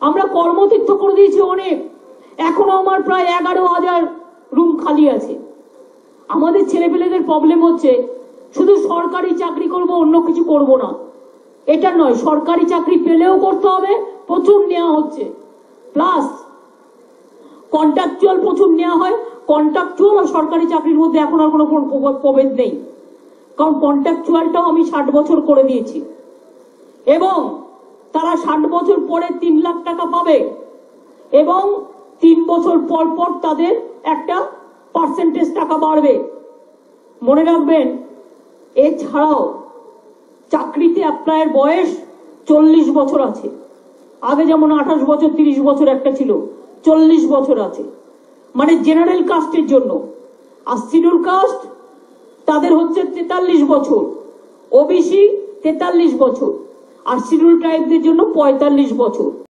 আমরা কর্মতীর্থ করে দিয়েছি অনেক। এখনও আমার প্রায় এগারো হাজার রুম খালি আছে। আমাদের ছেলেপেলেদের প্রবলেম হচ্ছে, শুধু সরকারি চাকরি করব, অন্য কিছু করব না। এটা নয়, সরকারি চাকরি পেলেও করতে হবে, প্রচুর নেওয়া হচ্ছে। প্লাস কন্ট্রাকচুয়াল প্রচুর নেওয়া হয় কন্ট্রাকচুয়াল আর সরকারি চাকরির মধ্যে এখন আর কোনো প্র- প্রভেদ নেই। কারণ কন্ট্রাকচুয়ালটাও আমি ষাট বছর করে দিয়েছি। এবং তারা ষাট বছর পরে তিন লাখ টাকা পাবে এবং তিন বছর পর পর তাদের একটা পার্সেন্টেজ টাকা বাড়বে। মনে রাখবেন, এছাড়াও চাকরিতে অ্যাপ্লাইয়ের বয়স চল্লিশ বছর আছে। আগে যেমন আঠাশ বছর, তিরিশ বছর একটা ছিল, চল্লিশ বছর আছে। মানে জেনারেল কাস্টের জন্য। আর শিডিউল কাস্ট তাদের হচ্ছে তেতাল্লিশ বছর ওবিসি তেতাল্লিশ বছর। আর শিডিউল ট্রাইবদের জন্য পঁয়তাল্লিশ বছর।